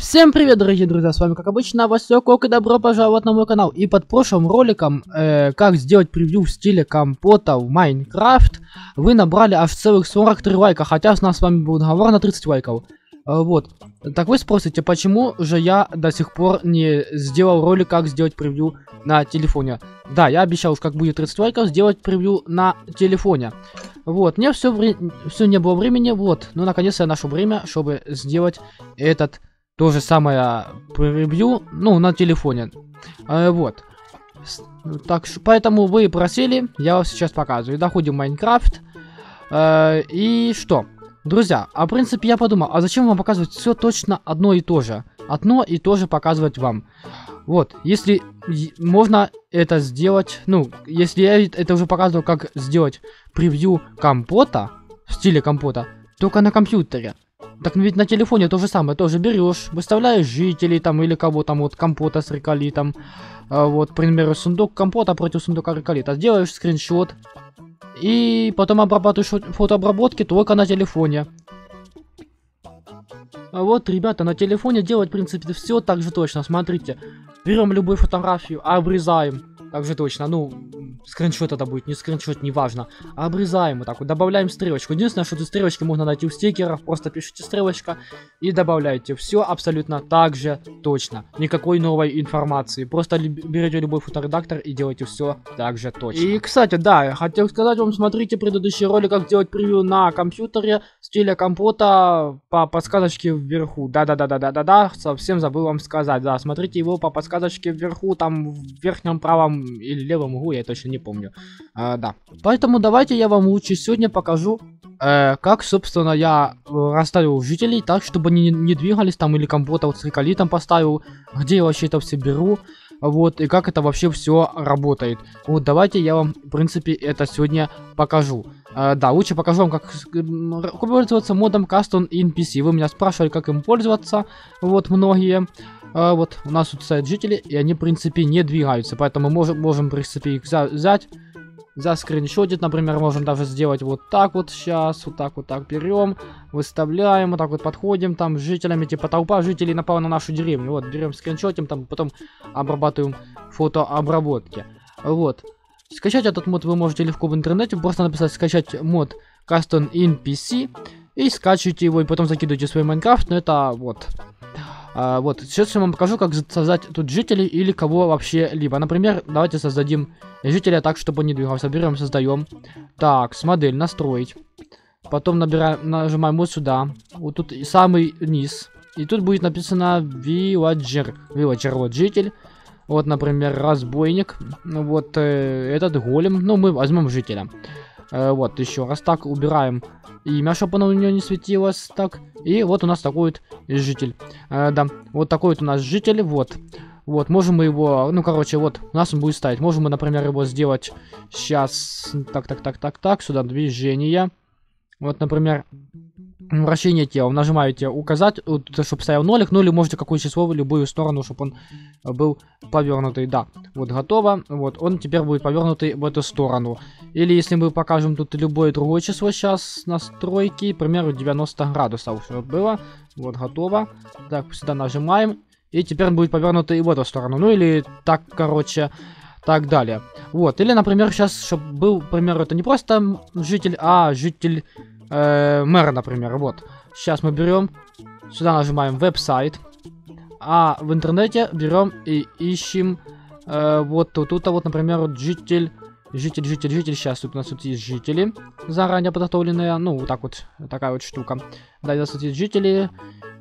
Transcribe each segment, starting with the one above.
Всем привет, дорогие друзья, с вами как обычно Васек и добро пожаловать на мой канал. И под прошлым роликом, э, как сделать превью в стиле компота в Майнкрафт, вы набрали аж целых 43 лайка, хотя у нас с вами был договор на 30 лайков. Э, вот. Так вы спросите, почему же я до сих пор не сделал ролик, как сделать превью на телефоне. Да, я обещал, как будет 30 лайков, сделать превью на телефоне. Вот, мне все, вре не было времени, вот. Ну, наконец-то я нашел время, чтобы сделать этот то же самое превью, ну, на телефоне. Э, вот. Так, поэтому вы просили, я вам сейчас показываю. Доходим в Майнкрафт. Э, и что? Друзья, а в принципе я подумал, а зачем вам показывать все точно одно и то же? Одно и то же показывать вам. Вот, если можно это сделать, ну, если я это уже показывал, как сделать превью компота, в стиле компота, только на компьютере. Так ведь на телефоне то же самое, тоже берешь, выставляешь жителей там или кого там, вот компота с реколитом. А, вот, к примеру, сундук компота против сундука реколита. Делаешь скриншот. И потом обрабатываешь фотообработки только на телефоне. А вот, ребята, на телефоне делать, в принципе, все так же точно. Смотрите, берем любую фотографию, обрезаем. Так же точно, ну, скриншот это будет, не скриншот, неважно. Обрезаем вот так вот, добавляем стрелочку. Единственное, что тут стрелочки можно найти у стикеров, просто пишите стрелочка и добавляете. Все абсолютно так же точно. Никакой новой информации. Просто берете любой фоторедактор и делаете все так же точно. И, кстати, да, я хотел сказать вам, смотрите предыдущий ролик, как сделать превью на компьютере стиля компота по подсказочке вверху. Да-да-да-да-да-да-да, совсем забыл вам сказать. Да, смотрите его по подсказочке вверху, там в верхнем правом или левом углу, я точно не помню. А, да. Поэтому давайте я вам лучше сегодня покажу, э, как, собственно, я э, расставил жителей так, чтобы они не, не двигались там, или компота вот с реколитом поставил, где я вообще это все беру. Вот, и как это вообще все работает. Вот, давайте я вам, в принципе, это сегодня покажу. Uh, да, лучше покажу вам, как пользоваться модом Custom NPC. Вы меня спрашивали, как им пользоваться, вот, многие. А, вот у нас тут стоят жители, и они, в принципе, не двигаются. Поэтому мы можем, можем в принципе, их взять, заскриншотить, например, можем даже сделать вот так вот сейчас, вот так вот так берем, выставляем, вот так вот подходим, там с жителями, типа толпа жителей напала на нашу деревню. Вот, берем скриншотим, там потом обрабатываем фотообработки. Вот. Скачать этот мод вы можете легко в интернете, просто написать скачать мод Custom NPC и скачивайте его, и потом закидывайте свой Майнкрафт, но это вот а, вот, сейчас я вам покажу, как создать тут жителей или кого вообще-либо. Например, давайте создадим жителя так, чтобы он не двигался. Берем, создаем. Так, с модель, настроить. Потом набираем, нажимаем вот сюда. Вот тут самый низ. И тут будет написано villager. Villager, вот житель. Вот, например, разбойник. Вот э, этот голем. Ну, мы возьмем жителя. Э, вот, еще раз так убираем имя, чтобы оно у нее не светилось. Так, и вот у нас такой вот житель. Э, да, вот такой вот у нас житель, вот. Вот, можем мы его, ну, короче, вот, у нас он будет стоять. Можем мы, например, его сделать сейчас, так, так, так, так, так, сюда движение. Вот, например, вращение тела. Нажимаете указать, чтобы стоял нолик, ну или можете какое число в любую сторону, чтобы он был повернутый. Да, вот готово. Вот, он теперь будет повернутый в эту сторону. Или если мы покажем тут любое другое число сейчас, настройки, к примеру, 90 градусов, чтобы было. Вот, готово. Так, сюда нажимаем. И теперь он будет повернутый в эту сторону. Ну или так, короче, так далее. Вот, или, например, сейчас, чтобы был, к примеру, это не просто житель, а житель э, мэра, например. Вот. Сейчас мы берем, сюда нажимаем веб-сайт. А в интернете берем и ищем э, вот тут, тут, вот, например, вот житель, житель, житель, житель. Сейчас тут у нас тут есть жители заранее подготовленные. Ну, вот так вот, такая вот штука. Да, у нас тут есть жители.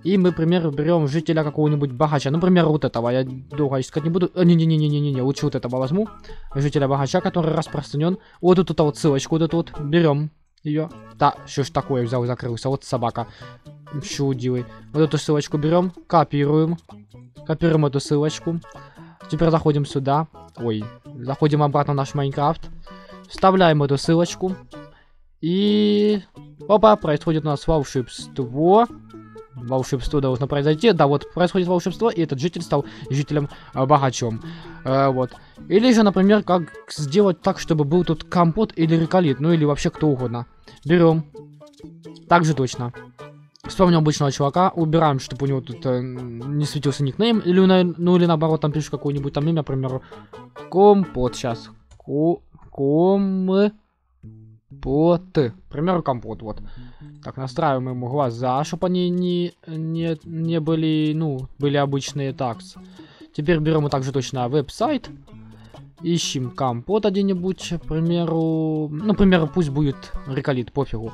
И мы, например, берем жителя какого-нибудь богача. Например, вот этого. Я долго искать не буду. Не-не-не-не-не-не. Лучше вот этого возьму. Жителя богача, который распространен. Вот тут вот ссылочку вот эту вот берем ее. Да, что ж такое, взял и закрылся. Вот собака. Чудивый. Вот эту ссылочку берем, копируем. Копируем эту ссылочку. Теперь заходим сюда. Ой, заходим обратно в наш Майнкрафт. Вставляем эту ссылочку. И... Опа, происходит у нас волшебство волшебство должно произойти. Да, вот происходит волшебство, и этот житель стал жителем э, богачом. Э, вот. Или же, например, как сделать так, чтобы был тут компот или реколит, ну или вообще кто угодно. Берем. Также точно. Вспомним обычного чувака, убираем, чтобы у него тут э, не светился никнейм, или, ну или наоборот, там пишешь какое-нибудь там имя, к примеру, компот, сейчас, Ко ком Пот. К примеру, компот, вот. Так, настраиваем ему глаза, чтобы они не, не, не были, ну, были обычные такс. Теперь берем и также точно веб-сайт. Ищем компот один-нибудь, к примеру, ну, к примеру, пусть будет реколит, пофигу.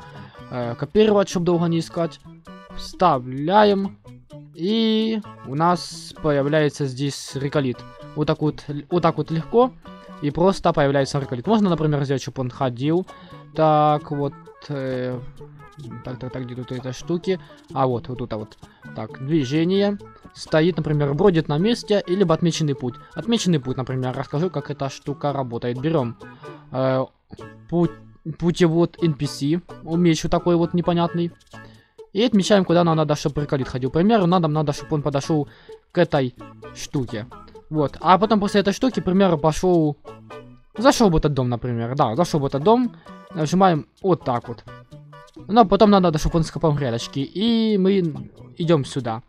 Э, копировать, чтобы долго не искать. Вставляем. И у нас появляется здесь реколит. Вот так вот, вот так вот легко. И просто появляется реколит. Можно, например, сделать, чтобы он ходил. Так, вот. э, так, так, так, где тут эти штуки? А, вот, вот тут, а вот. Так, движение. Стоит, например, бродит на месте, или отмеченный путь. Отмеченный путь, например, расскажу, как эта штука работает. Берем э, путь, путевод NPC, умеющий вот такой вот непонятный. И отмечаем, куда нам надо, чтобы реколит ходил. К примеру, нам надо, чтобы он подошел к этой штуке. Вот. А потом после этой штуки, к примеру, пошел... Зашел в этот дом, например. Да, зашел в этот дом. Нажимаем вот так вот. Но потом нам надо, чтобы он скопал грядочки. И мы идем сюда.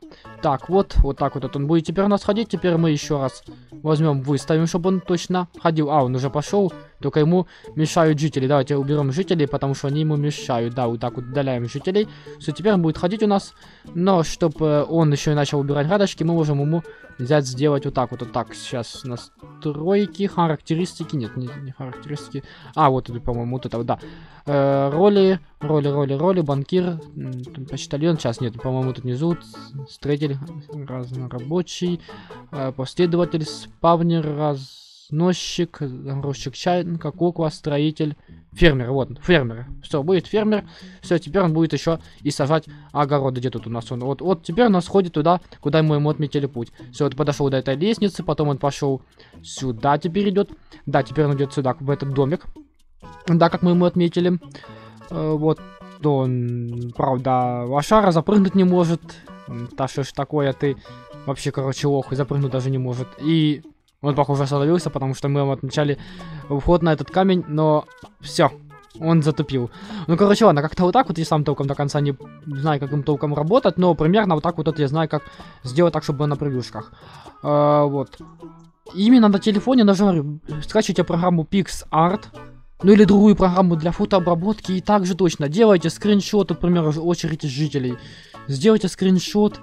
Так, вот, вот так вот он будет теперь у нас ходить. Теперь мы еще раз возьмем, выставим, чтобы он точно ходил. А, он уже пошел. Только ему мешают жители. Давайте уберем жителей, потому что они ему мешают. Да, вот так вот удаляем жителей. Все, теперь он будет ходить у нас. Но, чтобы он еще и начал убирать грядочки, мы можем ему взять, сделать вот так вот. Вот так, сейчас настройки, характеристики. Нет, не, не характеристики. А, вот это, по-моему, вот это, да. Э, роли, роли, роли, роли, банкир, почтальон. Сейчас, нет, по-моему, тут внизу с- строитель разнорабочий, э, последователь, спавнер, разносчик, грузчик чайника, кукла, строитель, фермер, вот, фермер. Все, будет фермер. Все, теперь он будет еще и сажать огороды. Где тут у нас он? Вот, вот теперь он нас ходит туда, куда мы ему отметили путь. Все, вот подошел до этой лестницы, потом он пошел сюда теперь идет. Да, теперь он идет сюда, в этот домик. Да, как мы ему отметили. Э, вот он, правда, лошара запрыгнуть не может. Да что ж такое, ты вообще, короче, лох, и запрыгнуть даже не может. И он, похоже, остановился, потому что мы отмечали вход на этот камень, но все, он затупил. Ну, короче, ладно, как-то вот так вот, я сам толком до конца не знаю, как им толком работать, но примерно вот так вот это я знаю, как сделать так, чтобы на превьюшках. А, вот. Именно на телефоне нажимаю, скачивайте программу PixArt, ну или другую программу для фотообработки, и также точно делайте скриншот, например, очередь из жителей. Сделайте скриншот,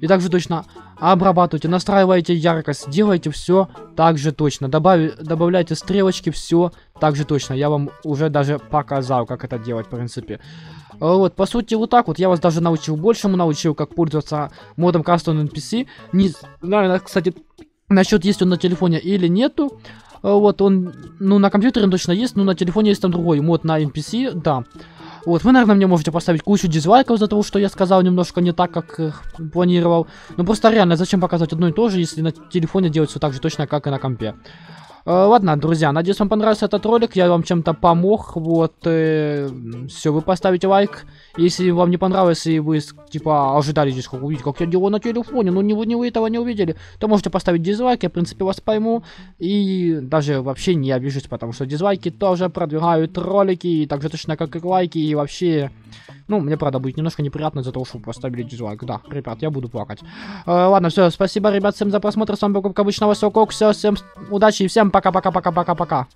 и также точно обрабатывайте, настраивайте яркость, делайте все также точно. Добавь, добавляйте стрелочки, все также точно. Я вам уже даже показал, как это делать, в принципе. А, Вот, по сути, вот так вот. Я вас даже научил большему, научил, как пользоваться модом Custom NPC. Не знаю, кстати, насчет есть он на телефоне или нету. А, Вот, он, ну, на компьютере он точно есть, но на телефоне есть там другой мод на NPC, да. Вот, вы, наверное, мне можете поставить кучу дизлайков за того, что я сказал немножко не так, как э, планировал. Ну, просто реально, зачем показывать одно и то же, если на телефоне делать все так же точно, как и на компе. Э, Ладно, друзья, надеюсь, вам понравился этот ролик, я вам чем-то помог, вот, все, вы поставите лайк, если вам не понравилось, и вы, типа, ожидали здесь как увидеть, как я делаю на телефоне, но не вы, не вы этого не увидели, то можете поставить дизлайк, я, в принципе, вас пойму, и даже вообще не обижусь, потому что дизлайки тоже продвигают ролики, так же точно, как и лайки, и вообще... Ну, мне, правда, будет немножко неприятно из-за того, что вы поставили дизлайк. Да, ребят, я буду плакать. Э, ладно, все, спасибо, ребят, всем за просмотр. С вами был, как обычно, Василкок. Все, всем удачи и всем пока-пока-пока-пока-пока.